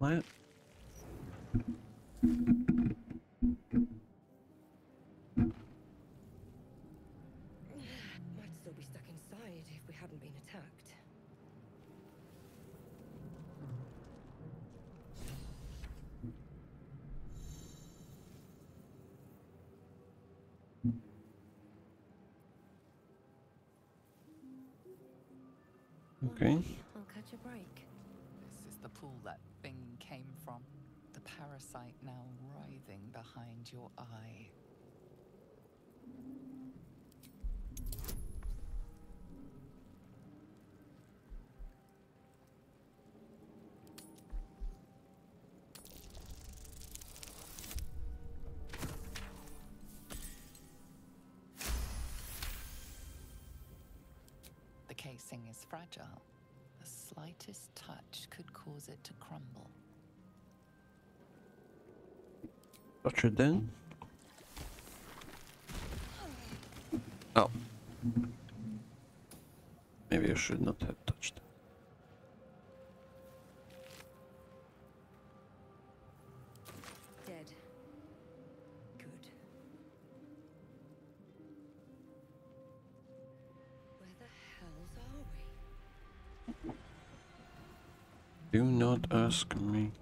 What? Might still be stuck inside if we hadn't been attacked. Okay. I'll catch a break. This is the pool that thing came from. The parasite now writhing behind your eye. The casing is fragile. The slightest touch could cause it to crumble. Touch it then. Oh. Maybe I should not have touched it. Dead. Good. Where the hells are we? Do not ask me.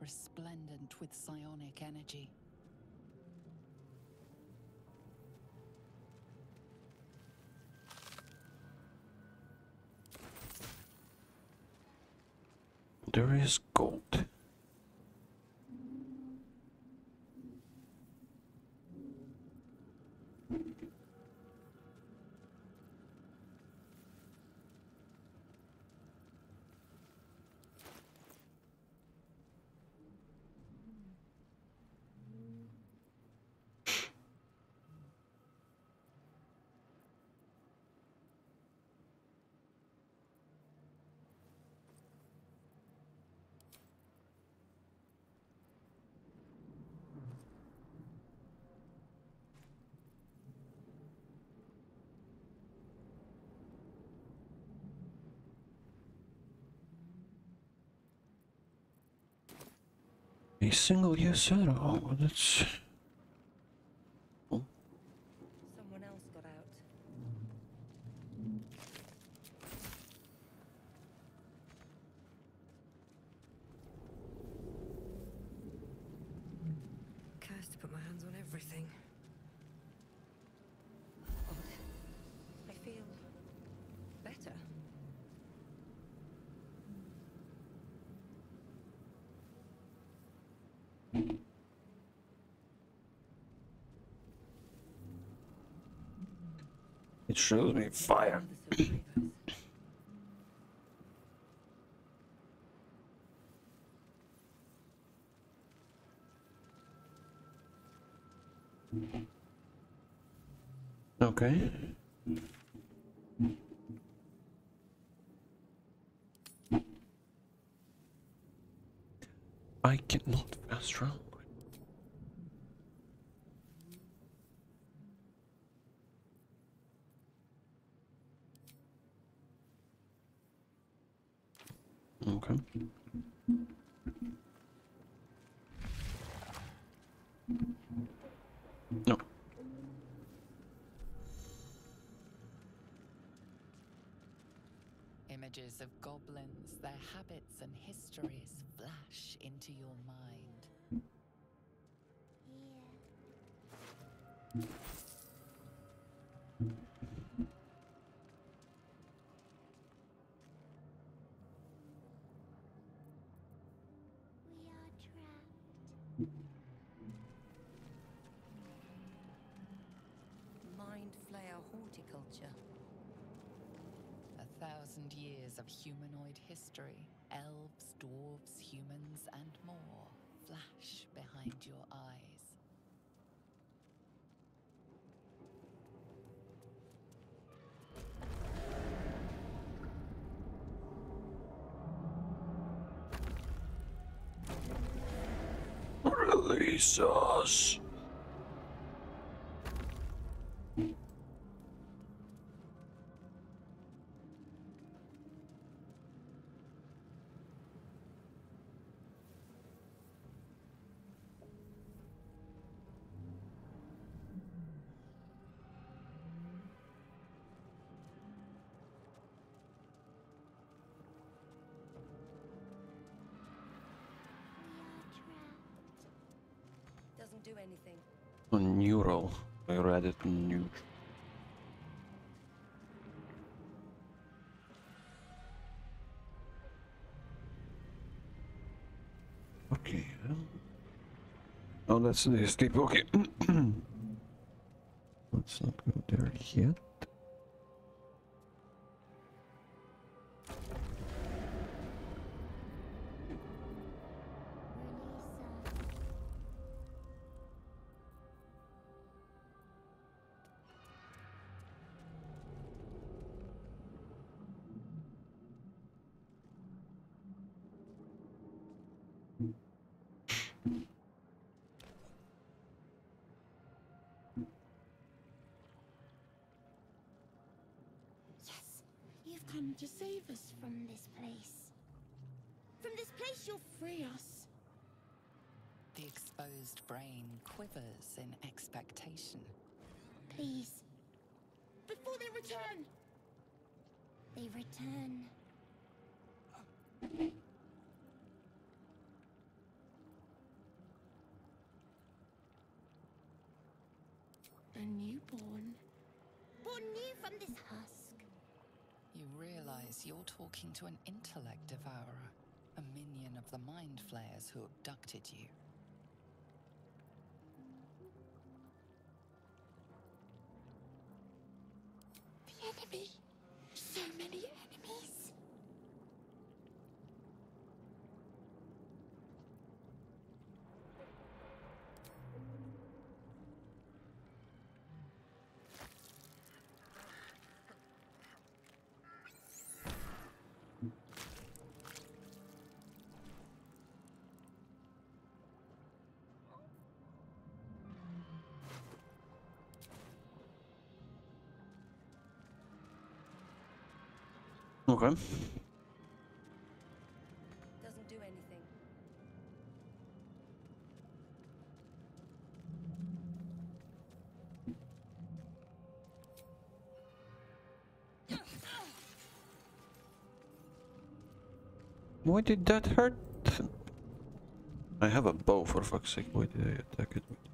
Resplendent with psionic energy. There is gold. A single use arrow. Oh, that's. Someone else got out. Cursed to put my hands on everything. Odd. I feel better. It shows me fire. Okay. I cannot fast travel. Okay. No. Images of goblins, their habits and histories flash into your mind. Thousand years of humanoid history, elves, dwarves, humans, and more flash behind your eyes. Release us! I read it on new. Okay. Oh, that's the escape. Okay. Let's not go there yet. Come to save us from this place. From this place, you'll free us. The exposed brain quivers in expectation. Please. Before they return. They return. A newborn. Born new from this husk. Realize you're talking to an intellect devourer, a minion of the mind flayers who abducted you. Okay. Doesn't do anything. Why did that hurt? I have a bow for fuck's sake. Why did I attack it with?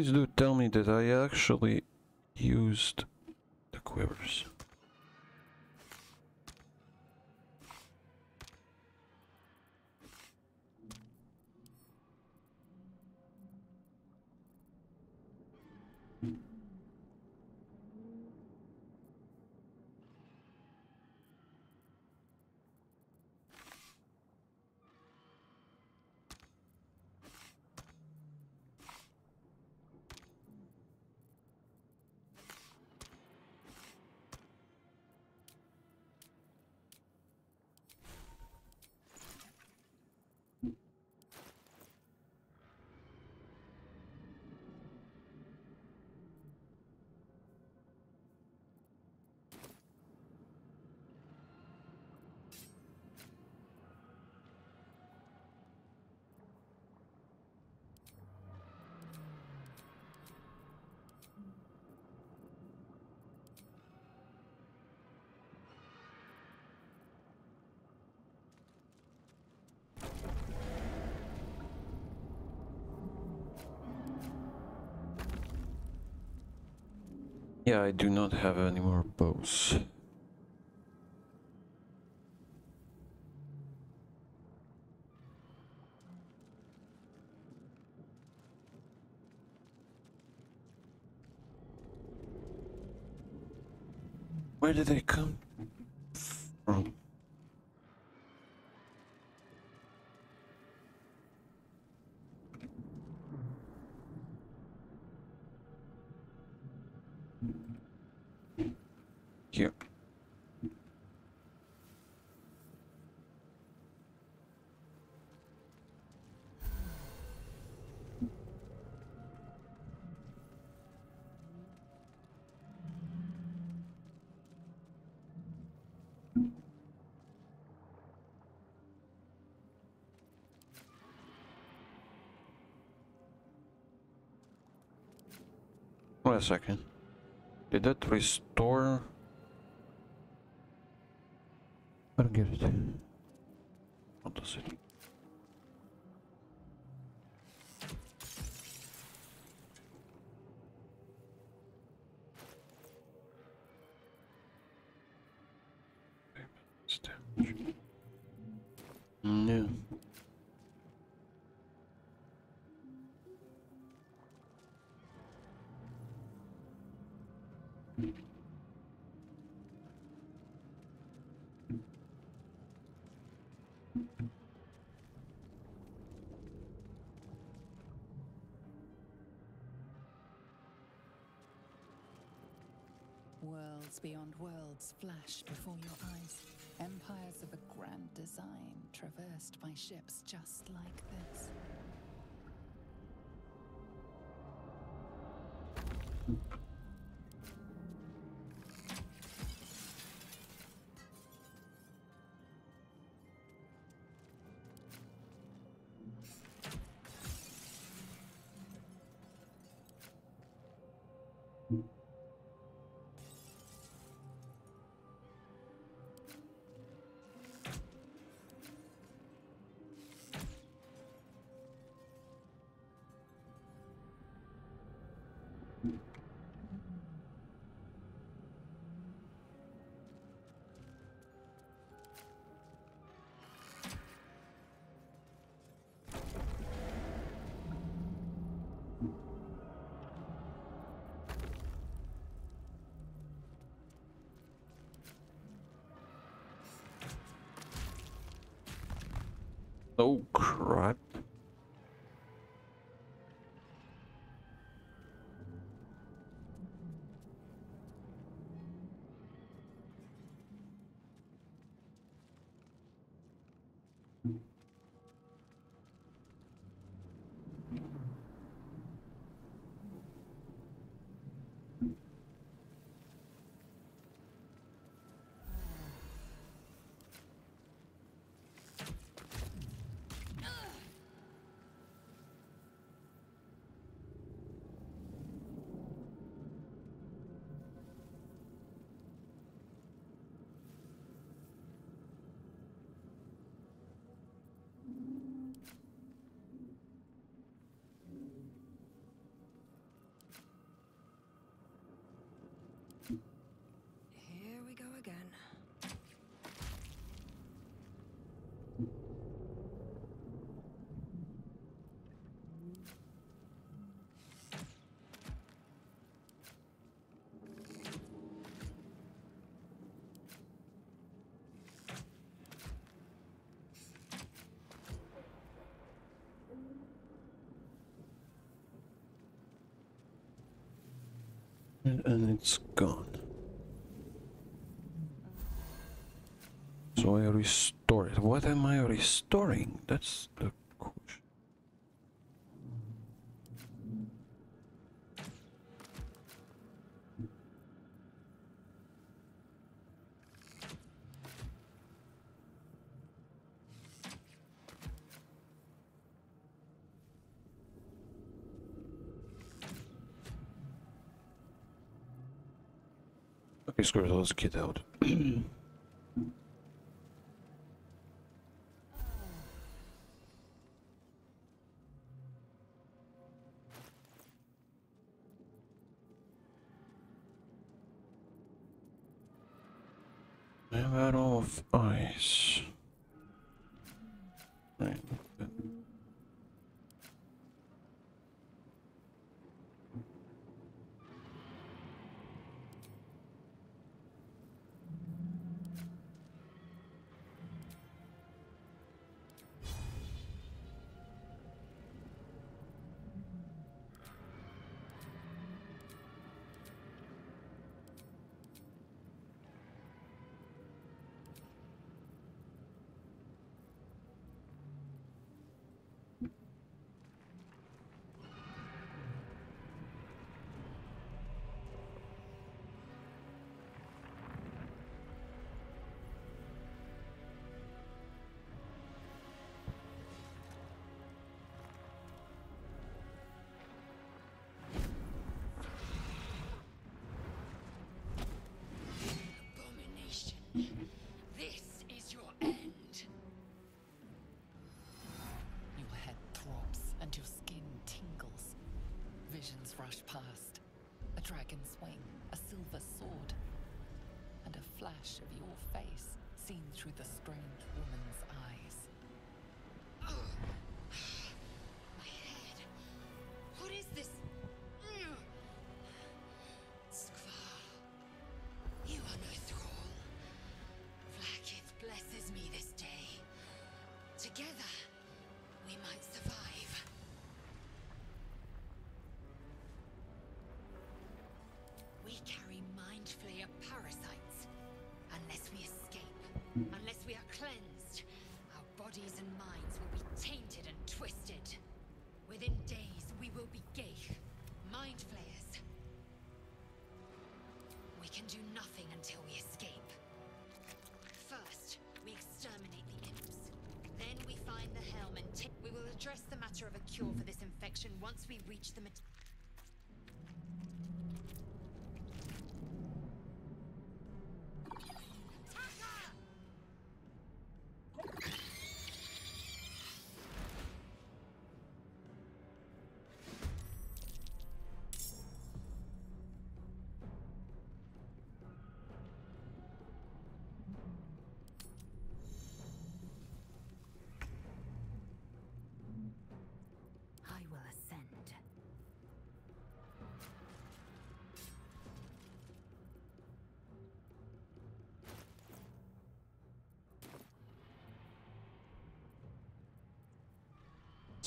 Please do tell me that I actually used Yeah, I do not have any more bows. Where did they come from? Here. Wait a second. Did that restore? I don't get it. What does it? Beyond worlds flash before your eyes. Empires of a grand design traversed by ships just like this. Oh crap. Here we go again. And, it's gone. So I restore it. What am I restoring? That's the question. Okay, screw it, let's get out. rush past. A dragon's wing, a silver sword, and a flash of your face seen through the strange woman's eyes. Geich, mind flayers. We can do nothing until we escape. First, we exterminate the imps. Then we find the helm and we will address the matter of a cure for this infection once we reach the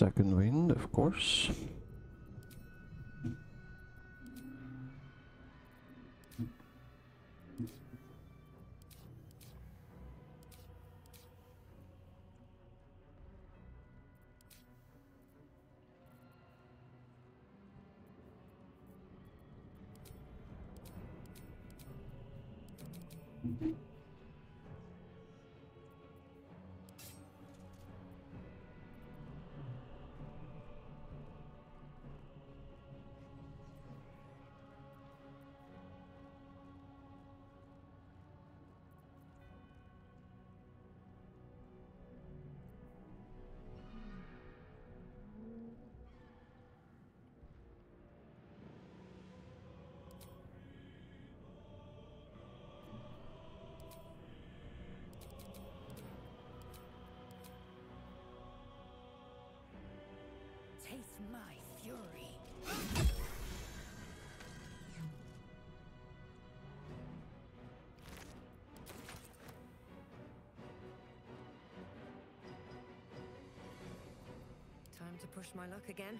Second wind, of course. My fury. Time to push my luck again.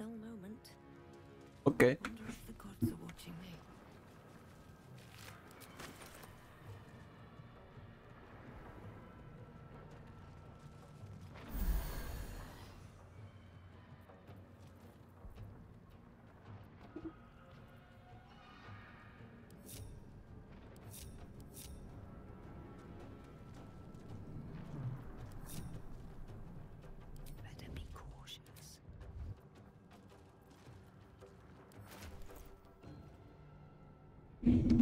Dull moment. Okay.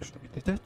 Yep, actually did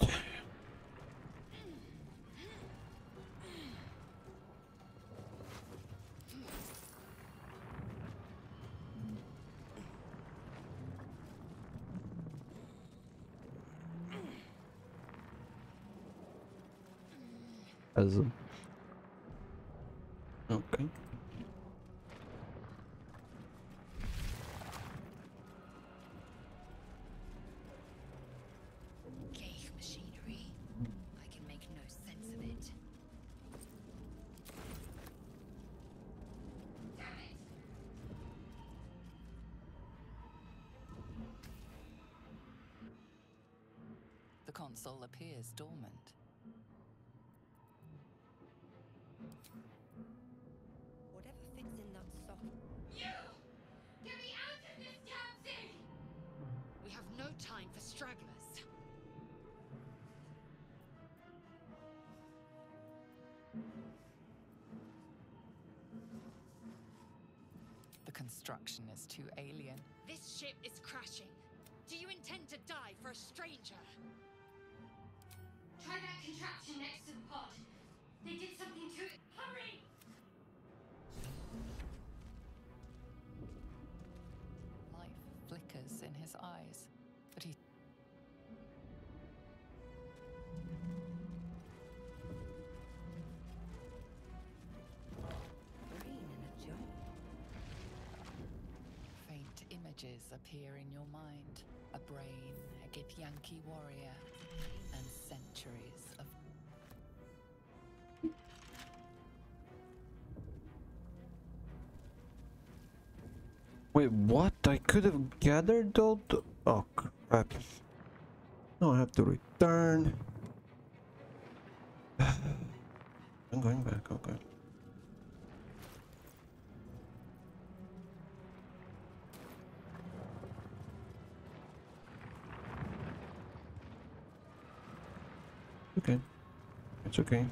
console appears dormant. Whatever fits in that socket. Get me out of this damn thing! We have no time for stragglers. The construction is too alien. This ship is crashing. Do you intend to die for a stranger? Try contraption next to the pod. They did something to it. Hurry! Life flickers in his eyes, but he Brain in a jar. faint images appear in your mind. A brain, a Githyanki warrior, and centuries of Wait, what? I could have gathered all the... Oh, crap. No, I have to return. I'm going back, okay. Okay. It's okay.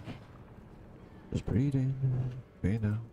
Just breathe in, breathe out.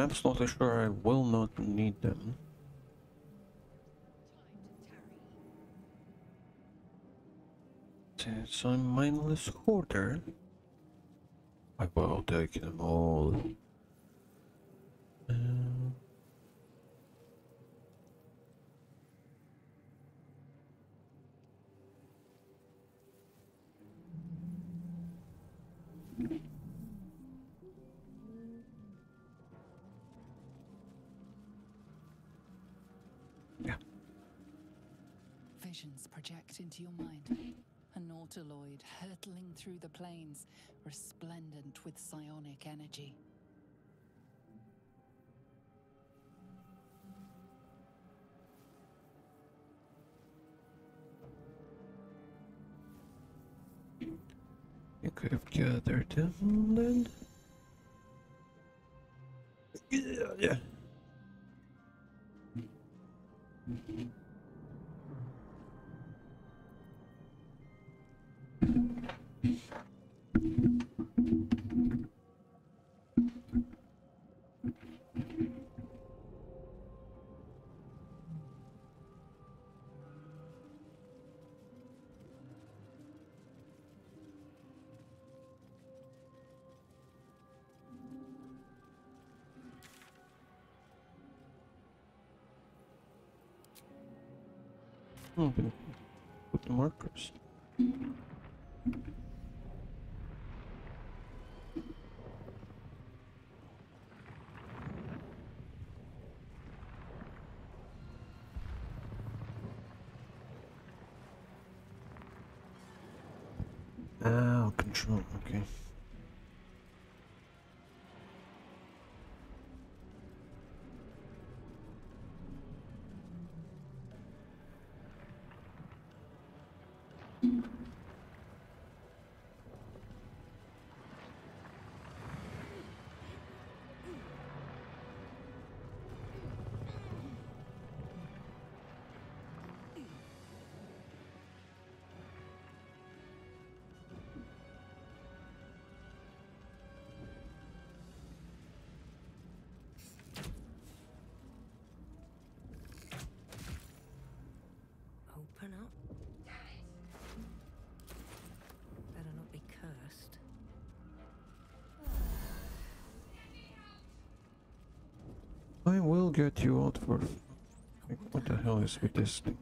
I'm absolutely sure I will not need them. Since I'm mindless hoarder, I will take them all. Into your mind. A nautiloid hurtling through the planes, resplendent with psionic energy. You could have gathered them then. Yeah, yeah. Ah, okay. Up. Better not be cursed. I will get you out for. like, What the hell is with this thing?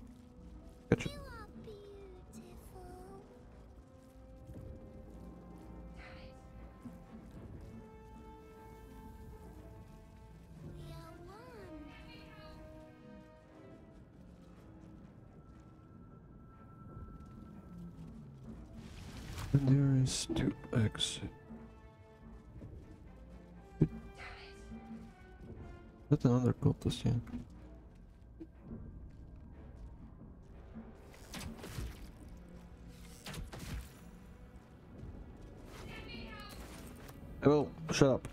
That's another cultist, yeah. Well, shut up.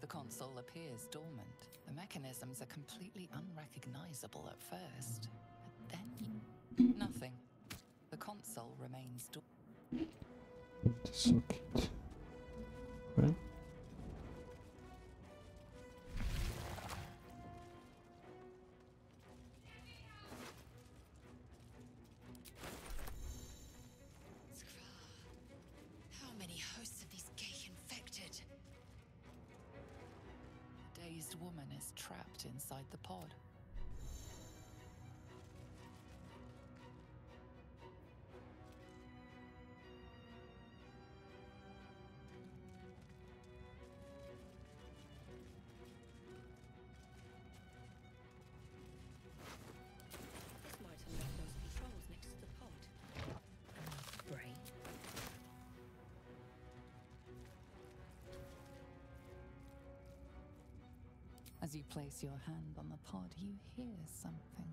The console appears dormant. The mechanisms are completely unrecognizable at first. But then nothing. The console remains dormant. The socket. You place your hand on the pod, you hear something.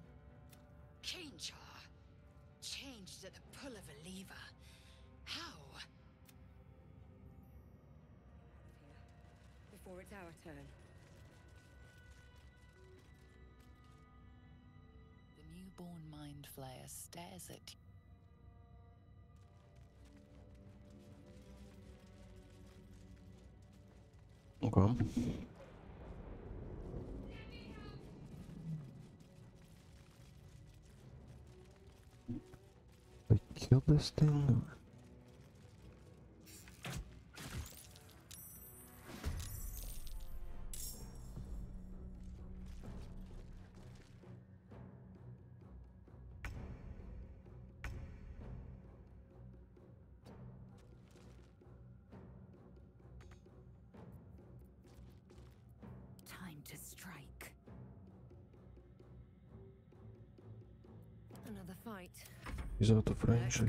Kinchar. Ah. Changed at the pull of a lever. How? Before it's our turn. The newborn mind flayer stares at you. Okay. This thing. He's out of range.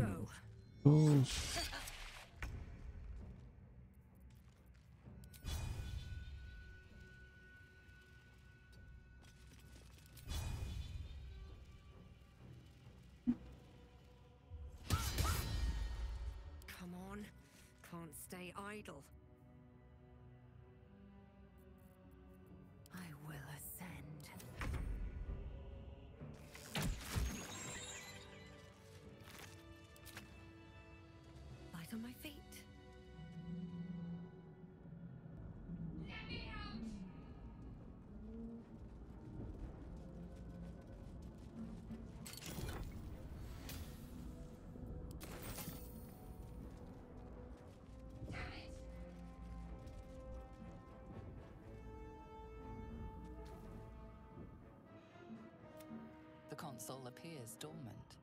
Console appears dormant.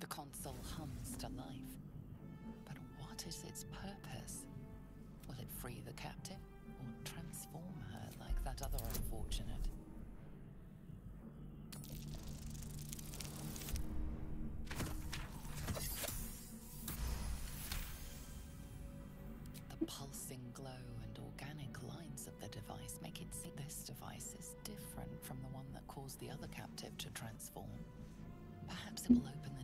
The console hums to life. But what is its purpose? Will it free the captive or transform her like that other unfortunate? The pulsing glow organic lines of the device make it seem this device is different from the one that caused the other captive to transform. Perhaps it will open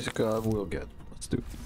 basically, I will get. Let's do. You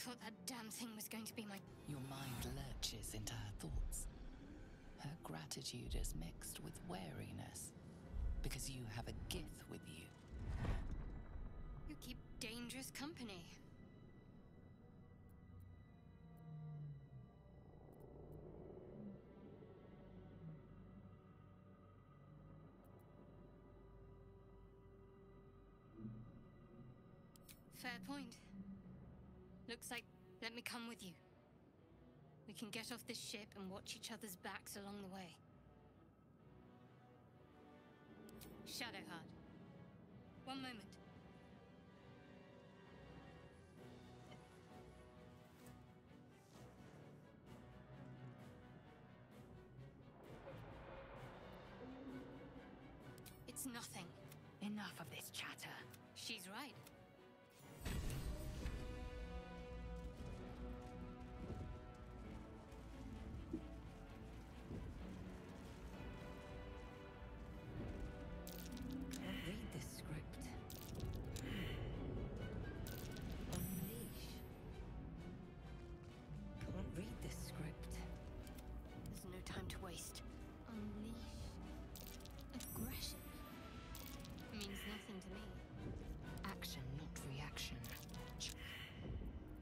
thought that damn thing was going to be my. Your mind lurches into her thoughts. Her gratitude is mixed with wariness because you have a Gith with you. You keep dangerous company. Looks like let me come with you. We can get off this ship and watch each other's backs along the way. Shadowheart. One moment. It's nothing. Enough of this chatter. She's right. To me. Action, not reaction.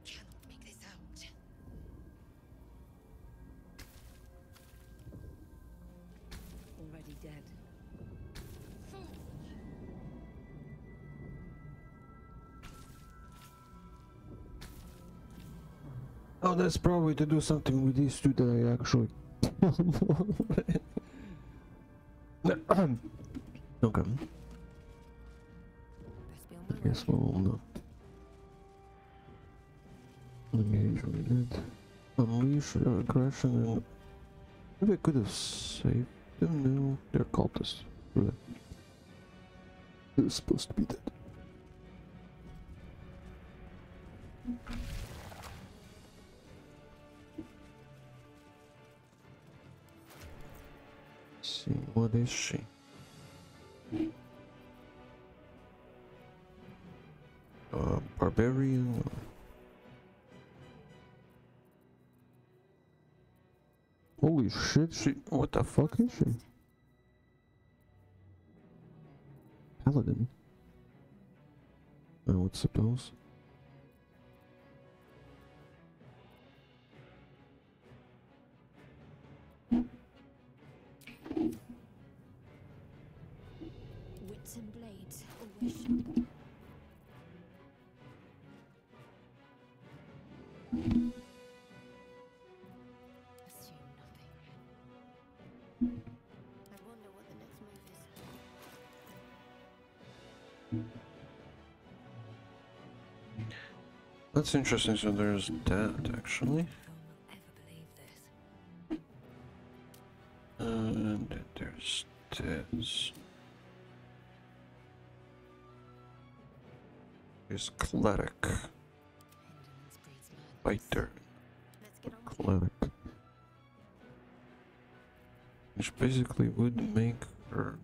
Cannot make this out. Already dead. Oh, that's probably to do something with these two that I actually okay. Guess we'll engage with it. Unleash their aggression and maybe I could have saved them. No, they're cultists. Really. They're supposed to be dead. see, what is she? Barbarian. Holy shit, she. What the fuck is she? Paladin. I would suppose. Wits and blades That's interesting. So there's that actually. And there's this. There's cleric, fighter, cleric. Which basically would make her.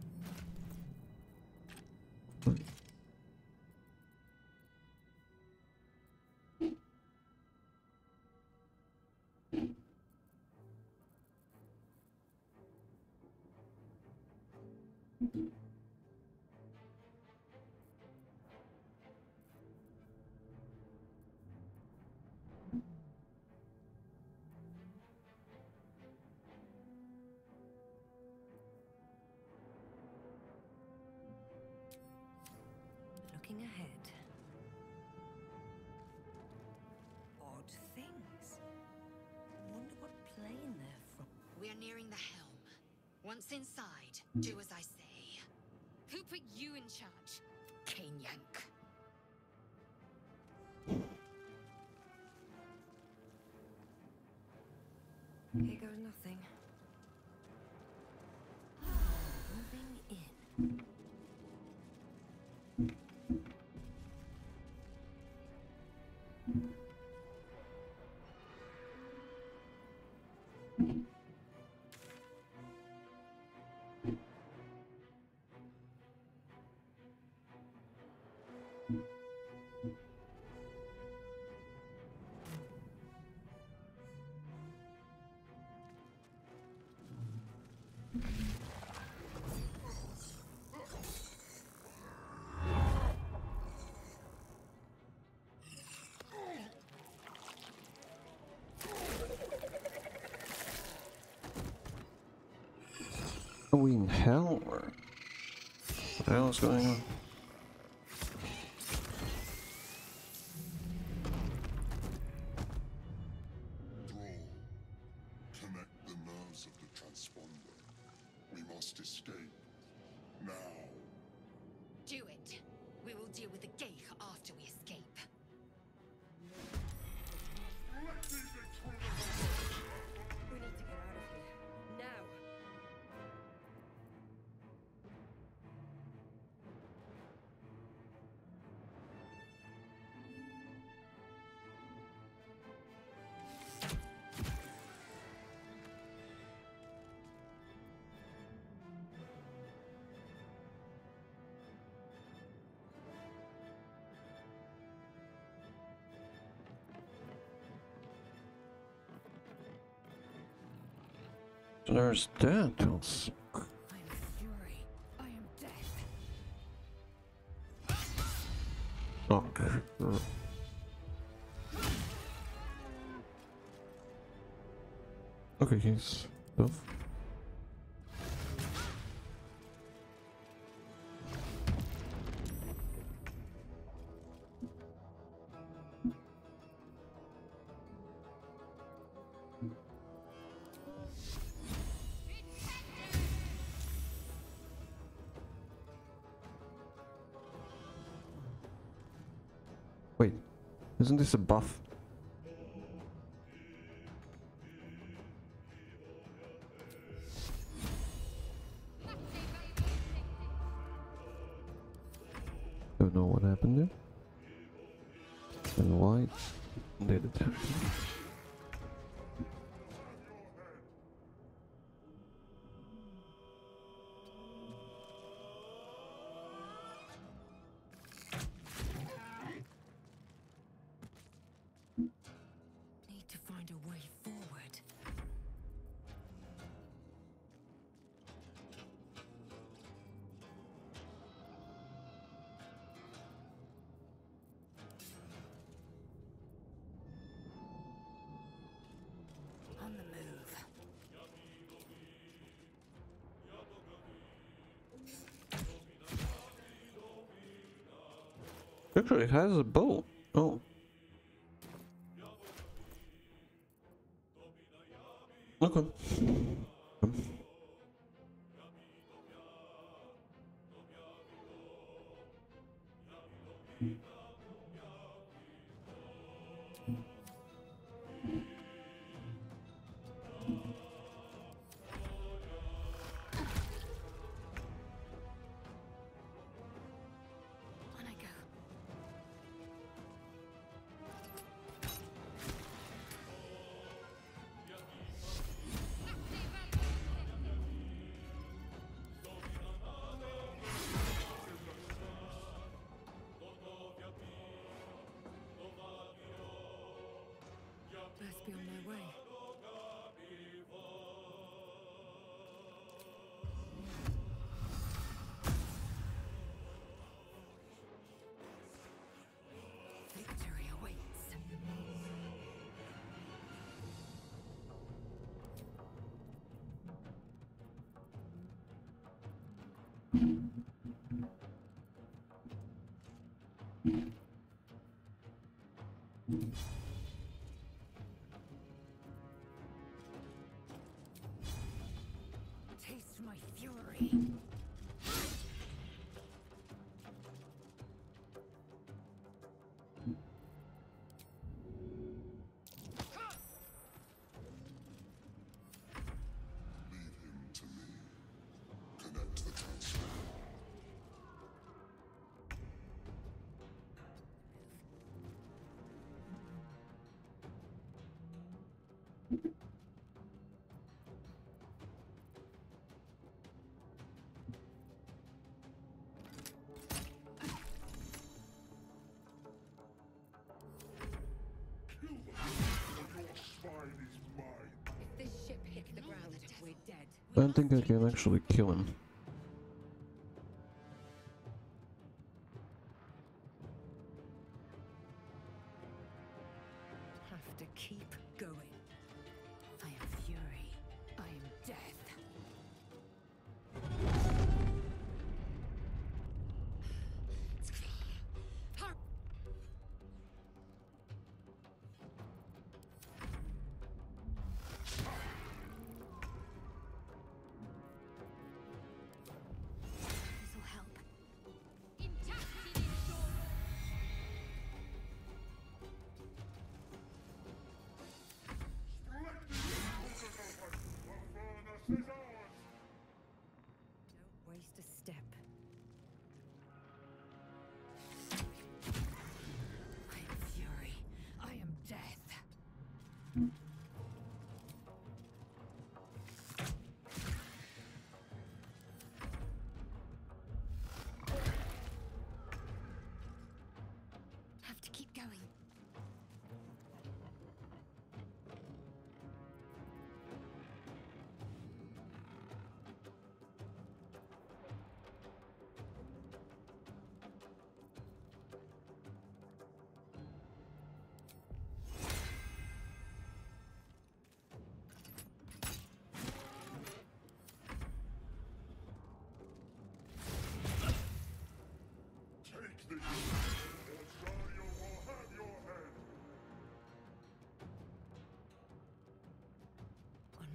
Are we in hell what the hell is going on? There's that. Else. I am fury. Isn't this a buff? Ripper, it has a bow. Oh. Okay. Taste my fury. I don't think I can actually kill him.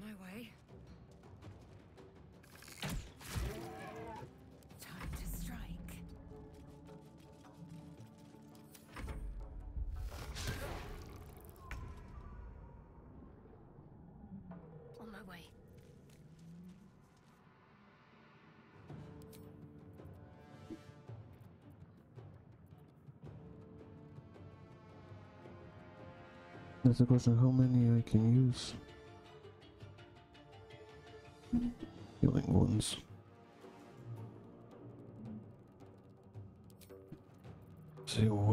my way. Time to strike. On my way. There's a question how many I can use.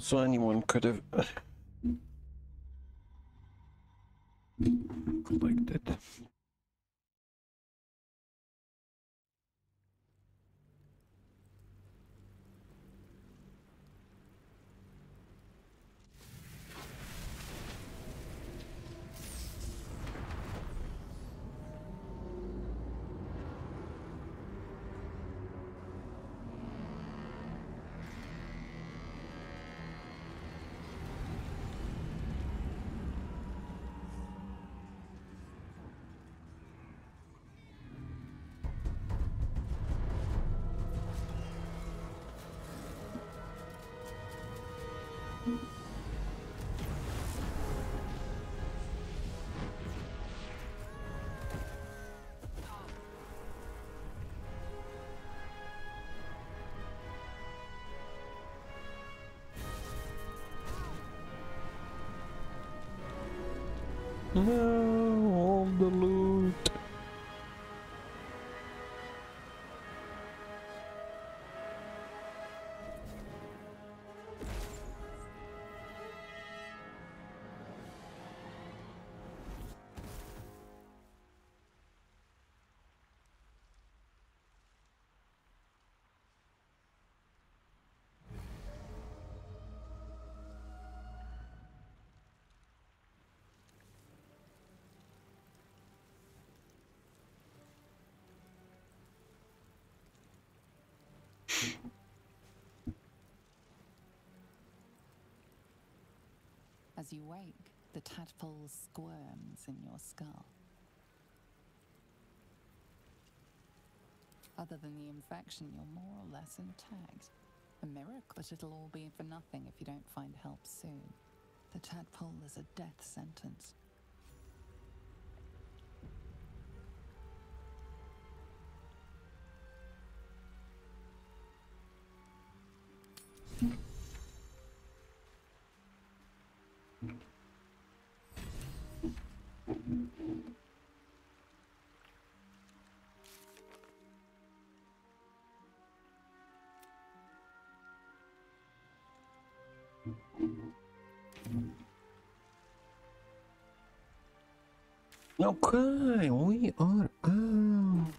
So anyone could have loot. As you wake, the tadpole squirms in your skull. Other than the infection, you're more or less intact. A miracle, but it'll all be for nothing if you don't find help soon. The tadpole is a death sentence. Okay, we are out.